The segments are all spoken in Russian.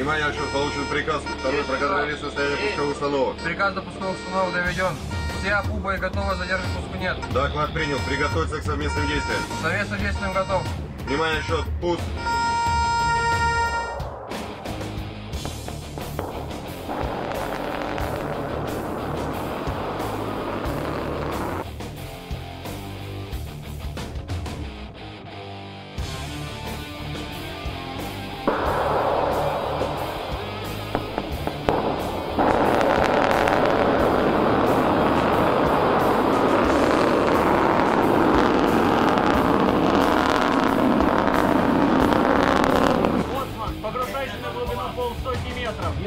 Внимание, отчет, получен приказ. Второй проконтролирует состояние пусковых установок. Приказ до пусковых установок доведен. Все опубы готовы, задержать пуску нет. Доклад принял. Приготовиться к совместным действиям. Совместным действием готов. Внимание, счет, пуск.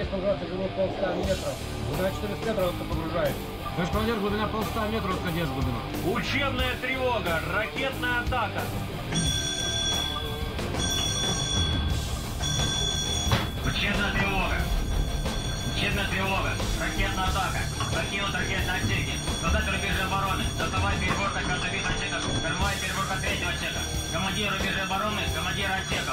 Есть погружаться глубину полста метров. Глубина 400 метров, лодка погружает. Наш командир, глубина полста метров, держит глубину. Учебная тревога, ракетная атака. Учебная тревога. Учебная тревога. Ракетная атака. Покинут ракетные отсеки. Создать рубежи обороны. Доставать переборка каждого отсеков. Кормовая переборка третьего отсека. Командир рубежа обороны. Командир отсеков. Три.